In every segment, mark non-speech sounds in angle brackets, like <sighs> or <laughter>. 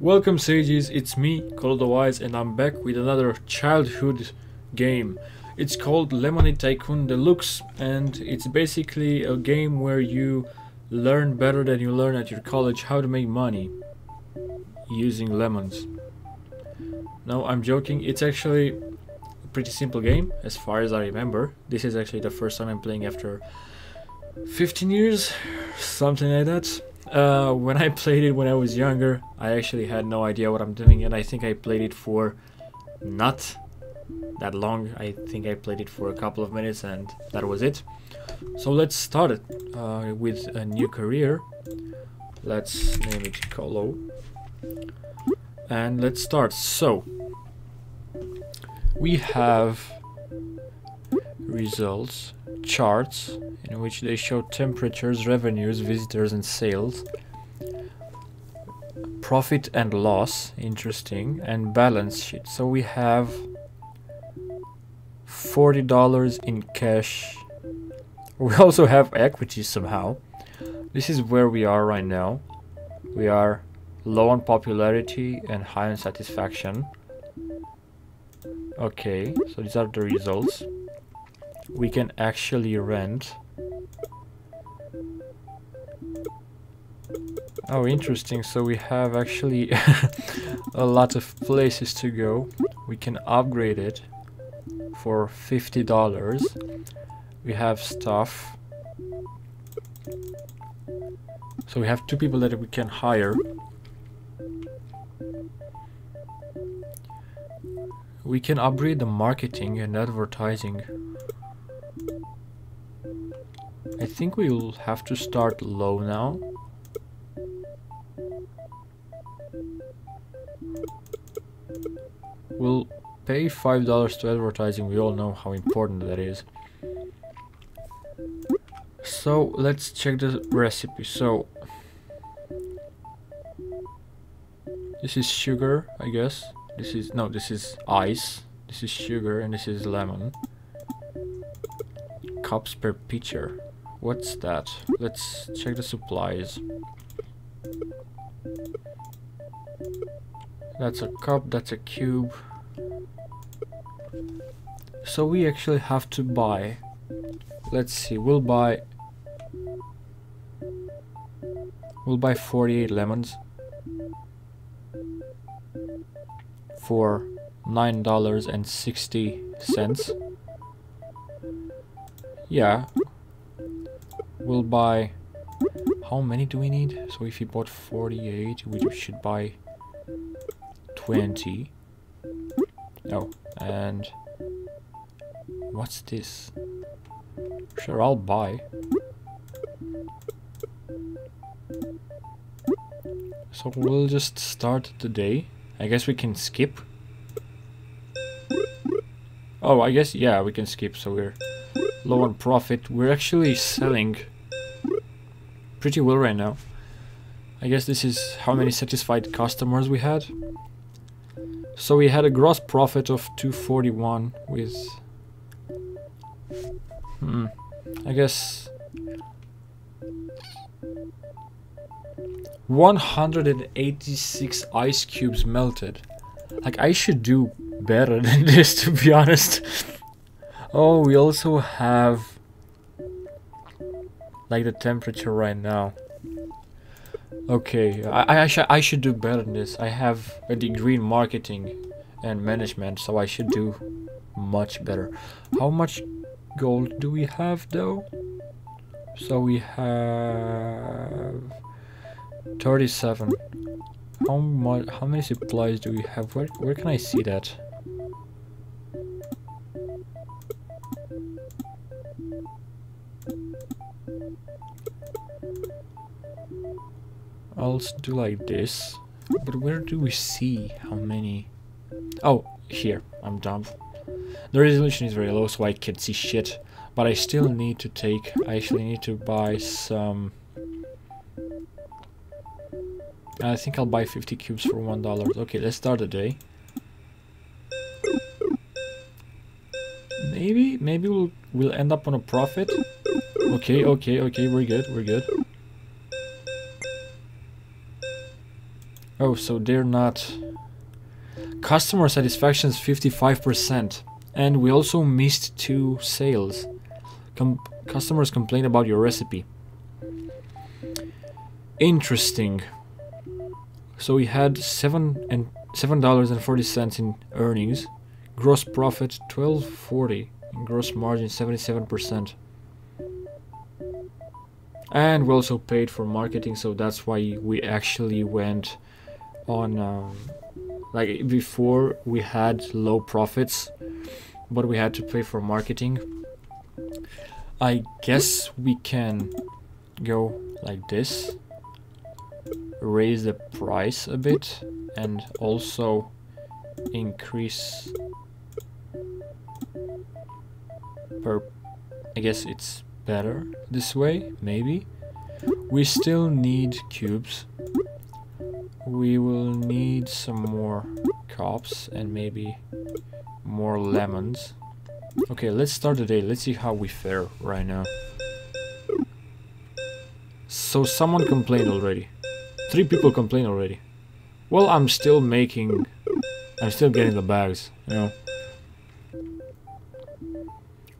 Welcome sages, it's me, the Wise, and I'm back with another childhood game. It's called Lemonade Tycoon Deluxe and it's basically a game where you learn better than you learn at your college how to make money using lemons. No, I'm joking, it's actually a pretty simple game as far as I remember. This is actually the first time I'm playing after 15 years, something like that. Uh, when I played it when I was younger, I actually had no idea what I'm doing, and I think I played it for not that long. I think I played it for a couple of minutes, and that was it. So let's start it uh, with a new career. Let's name it Kolo. And let's start. So, we have results, charts, in which they show temperatures, revenues, visitors and sales. Profit and loss, interesting, and balance sheet. So we have $40 in cash. We <laughs> also have equity somehow. This is where we are right now. We are low on popularity and high on satisfaction. Okay, so these are the results. We can actually rent Oh, interesting. So we have actually <laughs> a lot of places to go. We can upgrade it for $50. We have stuff. So we have two people that we can hire. We can upgrade the marketing and advertising. I think we will have to start low now. We'll pay $5 to advertising, we all know how important that is. So let's check the recipe. So this is sugar, I guess. This is no, this is ice. This is sugar and this is lemon. Cups per pitcher. What's that? Let's check the supplies. That's a cup, that's a cube. So we actually have to buy. Let's see, we'll buy... We'll buy 48 lemons. For $9.60. Yeah. We'll buy... How many do we need? So if you bought 48, we should buy 20. Oh, and what's this? Sure, I'll buy. So we'll just start the day. I guess we can skip. Oh, I guess, yeah, we can skip, so we're low on profit. We're actually selling pretty well right now. I guess this is how many satisfied customers we had. So we had a gross profit of 241 with... Hmm, I guess... 186 ice cubes melted. Like, I should do better <laughs> than this, to be honest. Oh, we also have... Like the temperature right now. Okay, I, I, sh I should do better than this. I have a degree in marketing and management, so I should do much better. How much gold do we have though? So we have 37. How much? How many supplies do we have? Where where can I see that? I'll do like this. But where do we see how many? Oh, here. I'm dumb. The resolution is very low, so I can't see shit. But I still need to take... I actually need to buy some... I think I'll buy 50 cubes for $1. Okay, let's start the day. Maybe, maybe we'll, we'll end up on a profit. Okay, okay, okay, we're good, we're good. Oh, so they're not... Customer satisfaction is 55%. And we also missed two sales. Com customers complain about your recipe. Interesting. So we had seven and seven dollars and forty cents in earnings, gross profit twelve forty, gross margin seventy seven percent. And we also paid for marketing, so that's why we actually went on. Um, like before, we had low profits, but we had to pay for marketing. I guess we can go like this raise the price a bit and also increase per I guess it's better this way maybe we still need cubes we will need some more cups and maybe more lemons okay let's start the day let's see how we fare right now so someone complained already Three people complain already. Well, I'm still making... I'm still getting the bags, you know.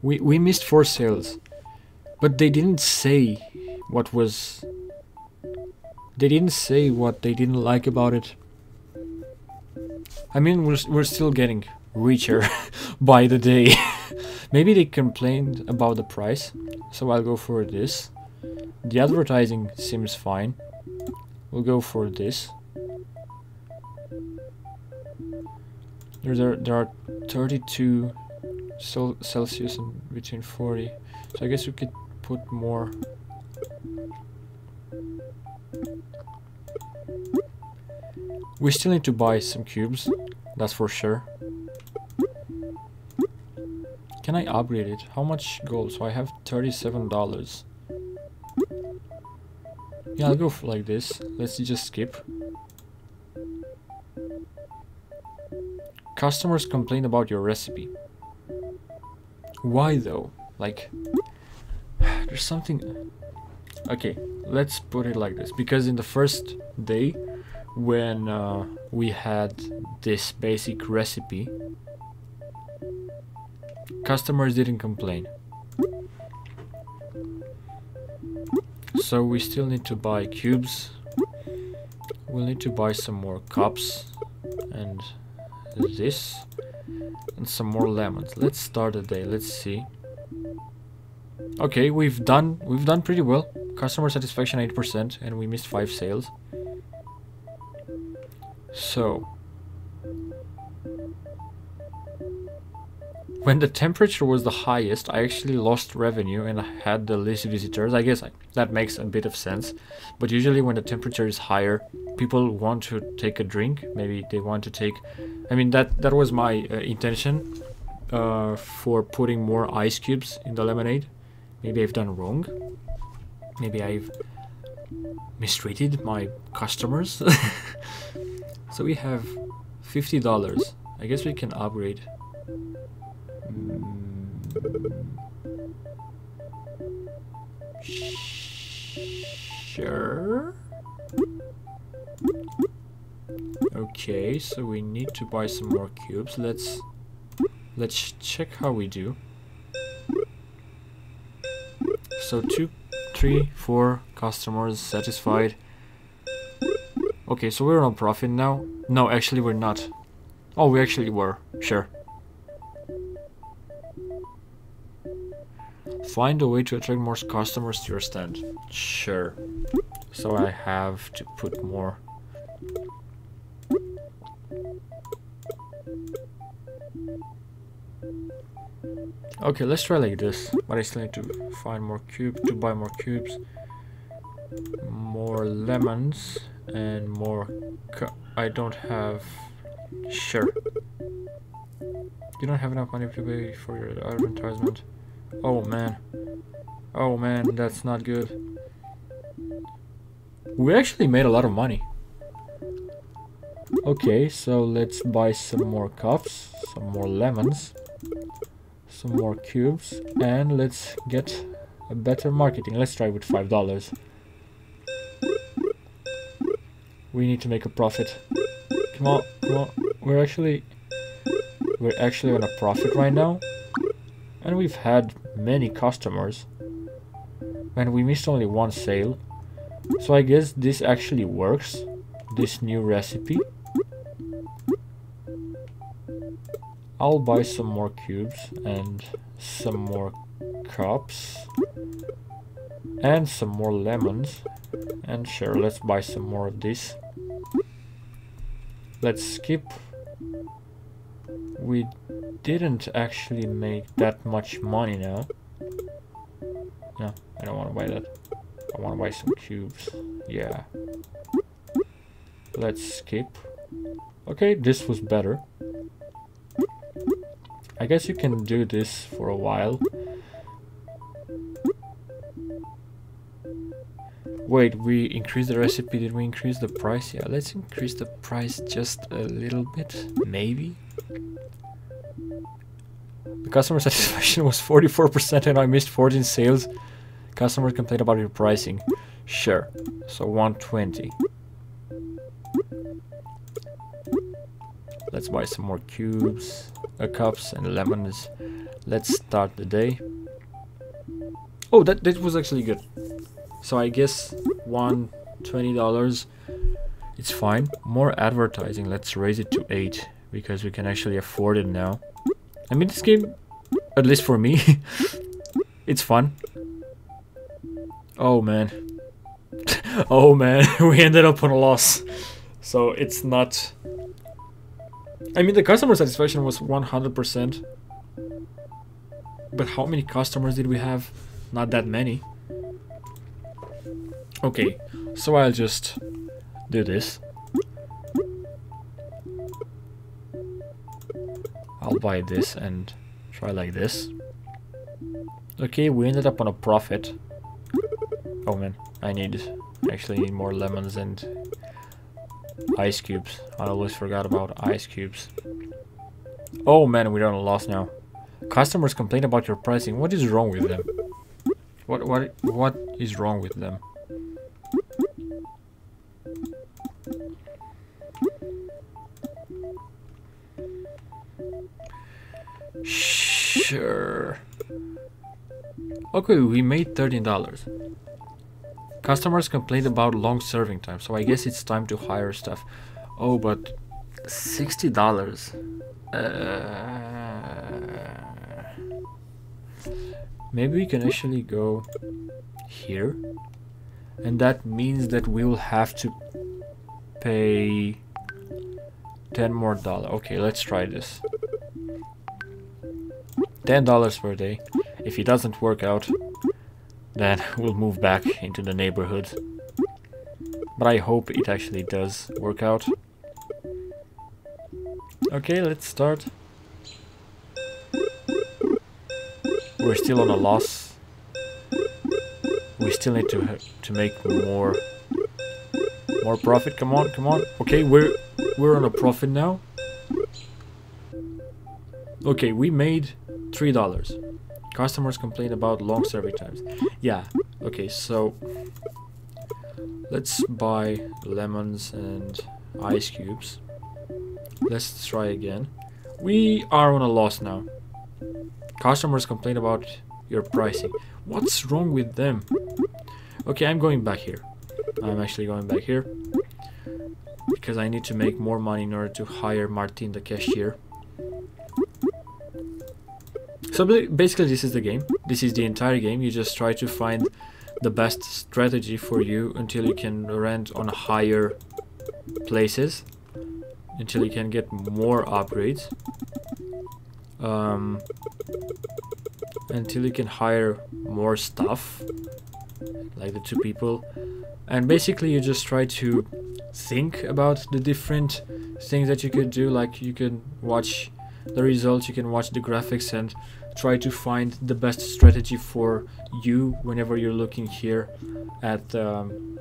We, we missed four sales. But they didn't say what was... They didn't say what they didn't like about it. I mean, we're, we're still getting richer <laughs> by the day. <laughs> Maybe they complained about the price, so I'll go for this. The advertising seems fine. We'll go for this. There, there, there are 32 Celsius and between 40. So I guess we could put more. We still need to buy some cubes, that's for sure. Can I upgrade it? How much gold? So I have $37. Yeah, I'll go like this. Let's just skip. Customers complain about your recipe. Why though? Like, <sighs> there's something... Okay, let's put it like this. Because in the first day, when uh, we had this basic recipe, customers didn't complain. So we still need to buy cubes. We'll need to buy some more cups and this and some more lemons. Let's start the day. Let's see. Okay, we've done we've done pretty well. Customer satisfaction 8% and we missed 5 sales. So, when the temperature was the highest, I actually lost revenue and had the least visitors. I guess that makes a bit of sense. But usually when the temperature is higher, people want to take a drink. Maybe they want to take... I mean, that, that was my uh, intention uh, for putting more ice cubes in the lemonade. Maybe I've done wrong. Maybe I've mistreated my customers. <laughs> so we have $50. I guess we can upgrade hmm. Sure. Okay, so we need to buy some more cubes. Let's let's check how we do. So two, three, four customers satisfied. Okay, so we're on profit now. No, actually we're not. Oh, we actually were. Sure. Find a way to attract more customers to your stand. Sure. So I have to put more. Okay, let's try like this. But I still need to find more cube to buy more cubes. More lemons and more. I don't have. Sure. You don't have enough money to pay for your advertisement. Oh man. Oh man, that's not good. We actually made a lot of money. Okay, so let's buy some more cups, some more lemons, some more cubes, and let's get a better marketing. Let's try with $5. We need to make a profit. Come on, come on. We're actually we're actually on a profit right now. And we've had many customers. And we missed only one sale. So I guess this actually works. This new recipe. I'll buy some more cubes and some more cups and some more lemons. And sure let's buy some more of this. Let's skip. We didn't actually make that much money now. No I don't want to buy that. I want to buy some cubes. Yeah. Let's skip. Okay this was better I guess you can do this for a while Wait, we increased the recipe, did we increase the price? Yeah, let's increase the price just a little bit, maybe? The customer <laughs> satisfaction was 44% and I missed 14 sales. Customers complained about your pricing. Sure, so 120. Let's buy some more cubes, uh, cups and lemons. Let's start the day. Oh, that, that was actually good. So I guess one twenty dollars it's fine. More advertising, let's raise it to eight because we can actually afford it now. I mean this game at least for me <laughs> it's fun. Oh man. <laughs> oh man, <laughs> we ended up on a loss. So it's not I mean the customer satisfaction was 100%. But how many customers did we have? Not that many. Okay, so I'll just do this. I'll buy this and try like this. Okay, we ended up on a profit. Oh man, I need actually need more lemons and ice cubes. I always forgot about ice cubes. Oh man, we're on a loss now. Customers complain about your pricing. What is wrong with them? What what what is wrong with them? Sure. Okay, we made $13. Customers complained about long serving time, so I guess it's time to hire stuff. Oh, but $60. Uh, maybe we can actually go here. And that means that we will have to pay 10 more dollars. Okay, let's try this. $10 per day. If it doesn't work out, then we'll move back into the neighborhood. But I hope it actually does work out. Okay, let's start. We're still on a loss. We still need to to make more more profit. Come on, come on. Okay, we're we're on a profit now. Okay, we made three dollars. Customers complain about long serving times. Yeah. Okay, so let's buy lemons and ice cubes. Let's try again. We are on a loss now. Customers complain about your pricing. What's wrong with them? Okay, I'm going back here. I'm actually going back here because I need to make more money in order to hire Martin the cashier. So basically this is the game. This is the entire game. You just try to find the best strategy for you until you can rent on higher places. Until you can get more upgrades. Um, until you can hire more stuff. Like the two people. And basically you just try to think about the different things that you could do. Like you can watch the results, you can watch the graphics and try to find the best strategy for you whenever you're looking here at um,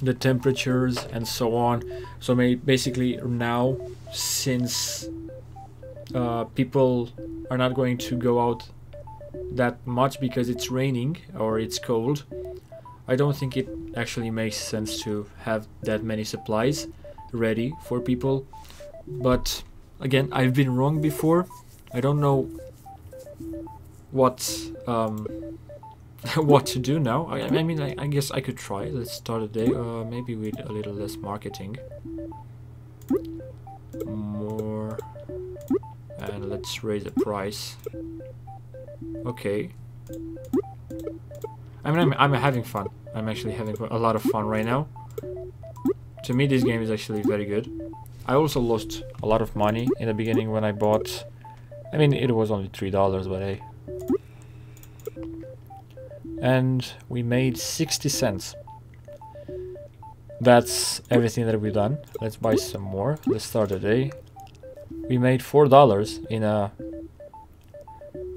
the temperatures and so on so basically now since uh, people are not going to go out that much because it's raining or it's cold I don't think it actually makes sense to have that many supplies ready for people. But again, I've been wrong before. I don't know what um, <laughs> what to do now. I, I mean, I, I, guess I could try. Let's start a day, uh, maybe with a little less marketing. More, and let's raise the price. Okay. I mean, I'm, I'm having fun. I'm actually having a lot of fun right now. To me, this game is actually very good. I also lost a lot of money in the beginning when I bought... I mean, it was only $3, but hey. And we made 60 cents. That's everything that we've done. Let's buy some more. Let's start the day. We made $4 in a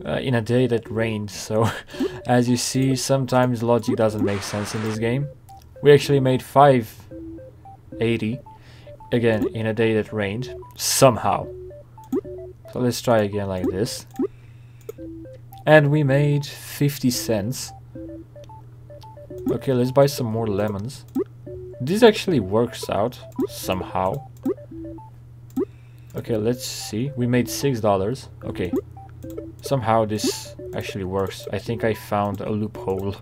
uh, in a day that rained so <laughs> as you see sometimes logic doesn't make sense in this game we actually made 580 again in a day that rained somehow so let's try again like this and we made 50 cents okay let's buy some more lemons this actually works out somehow okay let's see we made six dollars okay Somehow this actually works. I think I found a loophole.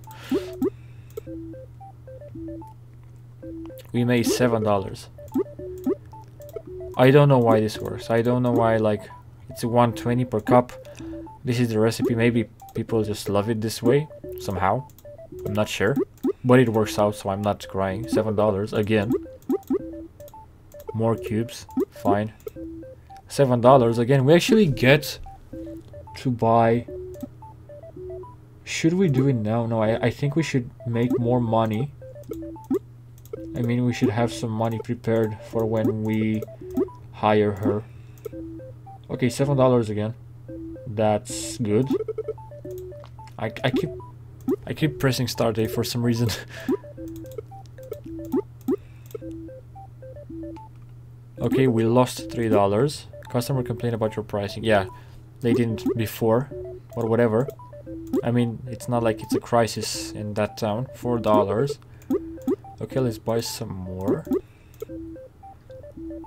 We made seven dollars. I don't know why this works. I don't know why like it's 120 per cup. This is the recipe. Maybe people just love it this way somehow. I'm not sure. But it works out so I'm not crying. Seven dollars again. More cubes. Fine. Seven dollars again. We actually get to buy should we do it now no I, I think we should make more money I mean we should have some money prepared for when we hire her okay seven dollars again that's good I, I keep I keep pressing start day for some reason <laughs> okay we lost three dollars customer complained about your pricing yeah they didn't before or whatever. I mean, it's not like it's a crisis in that town. Four dollars. Okay, let's buy some more.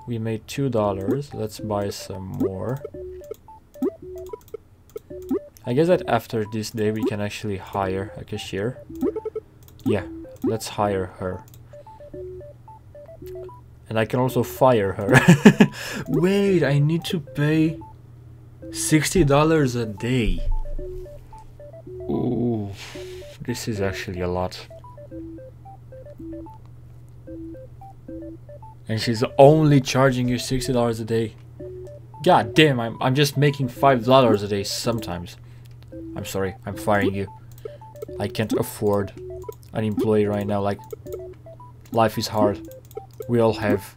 We made two dollars. Let's buy some more. I guess that after this day we can actually hire a cashier. Yeah, let's hire her. And I can also fire her. <laughs> Wait, I need to pay $60 a day. Ooh, this is actually a lot. And she's only charging you $60 a day. God damn, I'm, I'm just making $5 a day sometimes. I'm sorry, I'm firing you. I can't afford an employee right now. Like, life is hard. We all have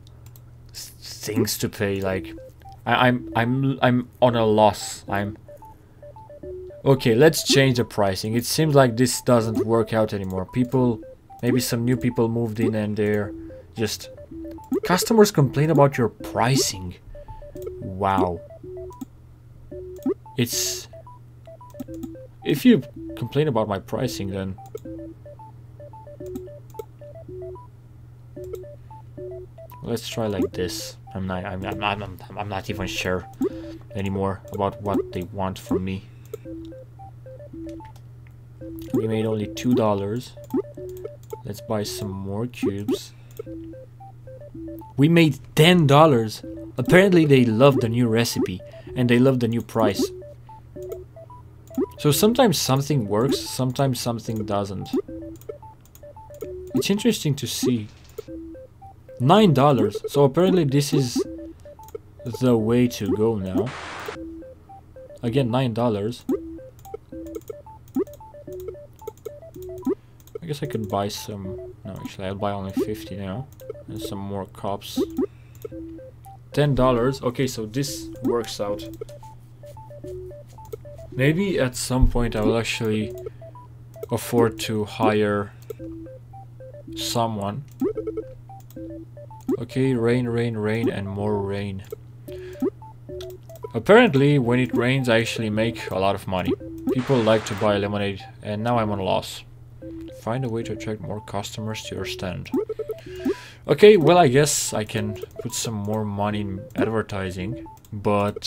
things to pay. Like, I, I'm I'm I'm on a loss. I'm Okay, let's change the pricing. It seems like this doesn't work out anymore. People maybe some new people moved in and they're just customers complain about your pricing. Wow. It's if you complain about my pricing then let's try like this. I'm not I'm, I'm, I'm, I'm not even sure anymore about what they want from me. We made only two dollars. Let's buy some more cubes. We made ten dollars. Apparently they love the new recipe and they love the new price. So sometimes something works, sometimes something doesn't. It's interesting to see Nine dollars. So apparently this is the way to go now. Again, nine dollars. I guess I could buy some. No, actually, I'll buy only 50 now. And some more. Ten dollars. Okay, so this works out. Maybe at some point I will actually afford to hire someone Okay, rain, rain, rain, and more rain. Apparently, when it rains, I actually make a lot of money. People like to buy lemonade, and now I'm on a loss. find a way to attract more customers to your stand. Okay, well I guess I can put some more money in advertising, but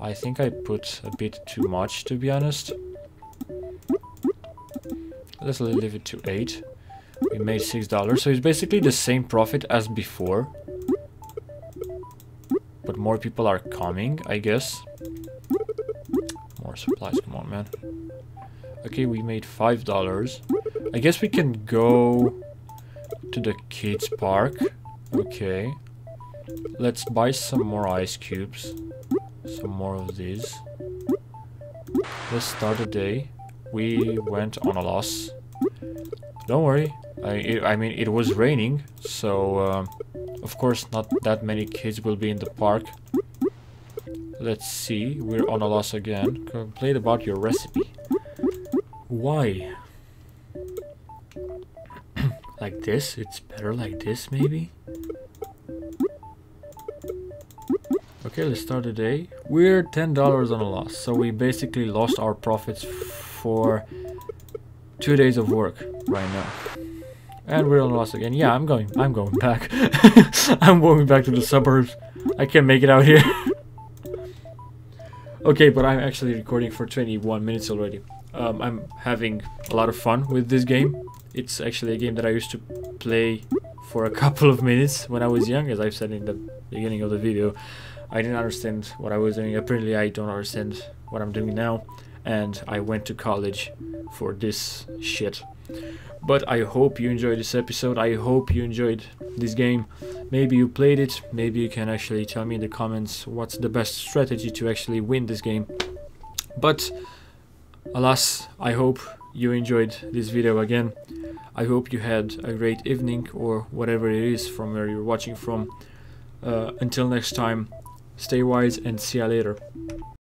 I think I put a bit too much to be honest. Let's leave it to 8. We made $6, so it's basically the same profit as before. But more people are coming, I guess. More supplies, come on man. Okay, we made $5. I guess we can go to the kids park. Okay. Let's buy some more ice cubes. Some more of these. Let's start the day. We went on a loss. Don't worry. I, it, I mean, it was raining, so um, of course not that many kids will be in the park. Let's see, we're on a loss again. Complain about your recipe. Why? <clears throat> like this? It's better like this, maybe? Okay, let's start the day. We're $10 on a loss, so we basically lost our profits for two days of work right now. And we're on a loss again. Yeah, I'm going. I'm going back. <laughs> I'm going back to the suburbs. I can't make it out here. <laughs> okay, but I'm actually recording for 21 minutes already. Um, I'm having a lot of fun with this game. It's actually a game that I used to play for a couple of minutes when I was young, as I've said in the beginning of the video. I didn't understand what I was doing. Apparently, I don't understand what I'm doing now. And I went to college for this shit. But I hope you enjoyed this episode. I hope you enjoyed this game. Maybe you played it. Maybe you can actually tell me in the comments what's the best strategy to actually win this game. But alas, I hope you enjoyed this video again. I hope you had a great evening or whatever it is from where you're watching from. Uh, until next time, stay wise and see ya later.